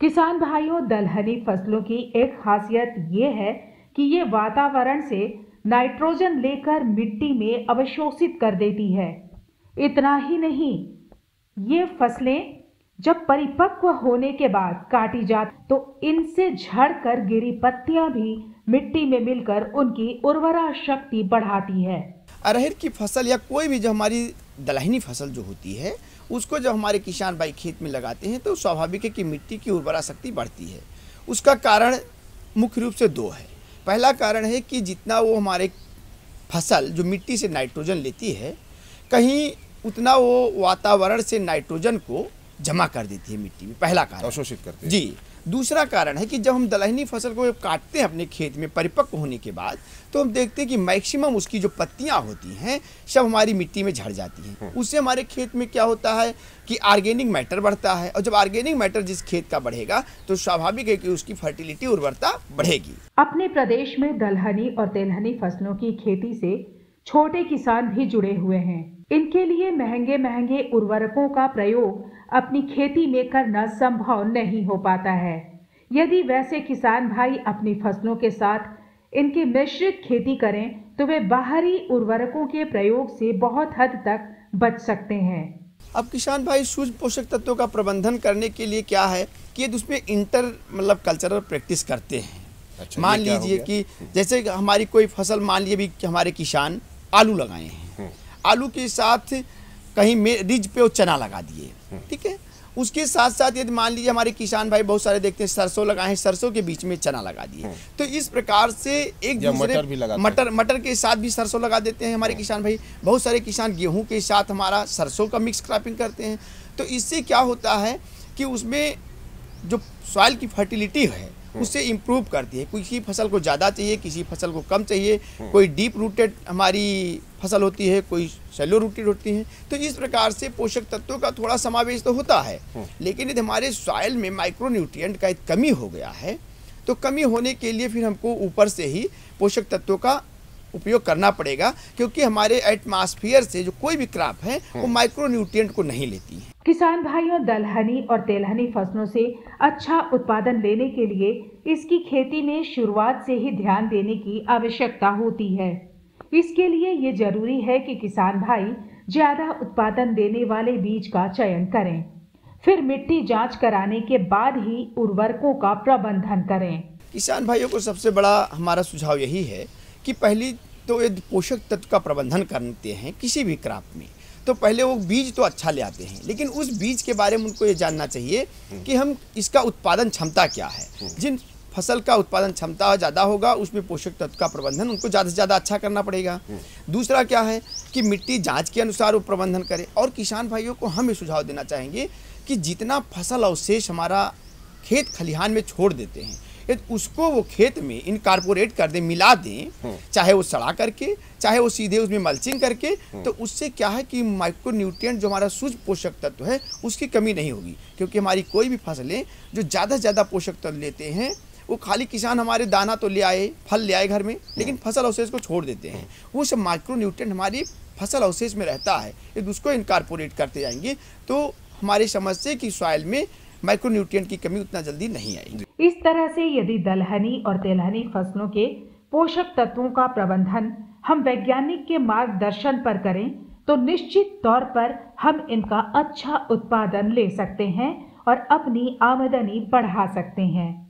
किसान भाइयों, दलहनी फ़सलों की एक खासियत ये है कि ये वातावरण से नाइट्रोजन लेकर मिट्टी में अवशोषित कर देती है। इतना ही नहीं, ये फ़सलें जब परिपक्व होने के बाद काटी जाती तो इनसे झड़कर गिरी पत्तियाँ भी मिट्टी में मिलकर उनकी उर्वरा शक्ति बढ़ाती है। अरहर की फ़सल या कोई भी जो हमारी दलहनी फ़सल जो होती है उसको जब हमारे किसान भाई खेत में लगाते हैं तो स्वाभाविक है कि मिट्टी की उर्वरा शक्ति बढ़ती है। उसका कारण मुख्य रूप से दो है। पहला कारण है कि जितना वो हमारे फ़सल जो मिट्टी से नाइट्रोजन लेती है कहीं उतना वो वातावरण से नाइट्रोजन को जमा कर देती है मिट्टी में। पहला कारण। अवशोषित करते हैं। जी। दूसरा कारण है कि जब हम दलहनी फ़सल को काटते हैं अपने खेत में परिपक्व होने के बाद तो हम देखते हैं कि मैक्सिमम उसकी जो पत्तियाँ होती हैं सब हमारी मिट्टी में झड़ जाती हैं। उससे हमारे खेत में क्या होता है कि ऑर्गेनिक मैटर बढ़ता है और जब ऑर्गेनिक मैटर जिस खेत का बढ़ेगा तो स्वाभाविक है कि उसकी फर्टिलिटी उर्वरता बढ़ेगी। अपने प्रदेश में दलहनी और तेलहनी फ़सलों की खेती से छोटे किसान भी जुड़े हुए हैं। इनके लिए महँगे महँगे उर्वरकों का प्रयोग अपनी खेती में करना संभव नहीं हो पाता है यदि वैसे किसान भाई अपनी फ़सलों के साथ इनकी मिश्रित खेती करें तो वे बाहरी उर्वरकों के प्रयोग से बहुत हद तक बच सकते हैं अब किसान भाई सूक्ष्म पोषक तत्वों का प्रबंधन करने के लिए क्या है कि उसमें इंटर मतलब कल्चरल प्रैक्टिस करते हैं अच्छा, मान लीजिए? कि जैसे हमारी कोई फ़सल मान लीजिए भी कि हमारे किसान आलू लगाए हैं हम्म। आलू के साथ कहीं में रिज पे वो चना लगा दिए। हम्म। ठीक है? उसके साथ साथ यदि मान लीजिए हमारे किसान भाई बहुत सारे देखते हैं सरसों लगाए हैं सरसों के बीच में चना लगा दिए। तो इस प्रकार से एक हम्म। दूसरे मटर भी लगा मटर मटर के साथ भी सरसों लगा देते हैं हमारे किसान भाई। बहुत सारे किसान गेहूँ के साथ हमारा सरसों का मिक्स क्रॉपिंग करते हैं। तो इससे क्या होता है कि उसमें जो सॉइल की फर्टिलिटी है उससे इम्प्रूव करती है। किसी फ़सल को ज़्यादा चाहिए किसी फ़सल को कम चाहिए। कोई डीप रूटेड हमारी फ़सल होती है कोई सेलो रूटेड होती है तो इस प्रकार से पोषक तत्वों का थोड़ा समावेश तो होता है। लेकिन यदि हमारे सॉइल में माइक्रो न्यूट्रिएंट का कमी हो गया है तो कमी होने के लिए फिर हमको ऊपर से ही पोषक तत्वों का उपयोग करना पड़ेगा क्योंकि हमारे एटमॉस्फेयर से जो कोई भी क्रॉप है वो माइक्रो न्यूट्रिएंट को नहीं लेती है। किसान भाइयों, दलहनी और तेलहनी फ़सलों से अच्छा उत्पादन लेने के लिए इसकी खेती में शुरुआत से ही ध्यान देने की आवश्यकता होती है। इसके लिए ये ज़रूरी है कि किसान भाई ज़्यादा उत्पादन देने वाले बीज का चयन करें। फिर मिट्टी जाँच कराने के बाद ही उर्वरकों का प्रबंधन करें। किसान भाइयों को सबसे बड़ा हमारा सुझाव यही है कि पहली तो यदि पोषक तत्व का प्रबंधन करते हैं किसी भी क्रॉप में। तो पहले वो बीज तो अच्छा ले आते हैं लेकिन उस बीज के बारे में उनको ये जानना चाहिए कि हम इसका उत्पादन क्षमता क्या है। जिन फ़सल का उत्पादन क्षमता ज़्यादा होगा उसमें पोषक तत्व का प्रबंधन उनको ज़्यादा से ज़्यादा अच्छा करना पड़ेगा। दूसरा क्या है कि मिट्टी जाँच के अनुसार वो प्रबंधन करें और किसान भाइयों को हम ये सुझाव देना चाहेंगे कि जितना फ़सल अवशेष हमारा खेत खलिहान में छोड़ देते हैं यदि उसको वो खेत में इनकारपोरेट कर दें मिला दें चाहे वो सड़ा करके चाहे वो सीधे उसमें मल्चिंग करके तो उससे क्या है कि माइक्रो न्यूट्रिएंट जो हमारा सूक्ष्म पोषक तत्व है उसकी कमी नहीं होगी। क्योंकि हमारी कोई भी फ़सलें जो ज़्यादा से ज़्यादा पोषक तत्व लेते हैं वो खाली किसान हमारे दाना तो ले आए फल ले आए घर में लेकिन फ़सल अवशेष को छोड़ देते हैं। वो सब माइक्रो न्यूट्रिएंट हमारी फ़सल अवशेष में रहता है। यदि उसको इनकारपोरेट करते जाएँगे। तो हमारी समझ से कि सॉइल में माइक्रो न्यूट्रिएंट की कमी उतना जल्दी नहीं आएगी। इस तरह से यदि दलहनी और तेलहनी फ़सलों के पोषक तत्वों का प्रबंधन हम वैज्ञानिक के मार्गदर्शन पर करें तो निश्चित तौर पर हम इनका अच्छा उत्पादन ले सकते हैं और अपनी आमदनी बढ़ा सकते हैं।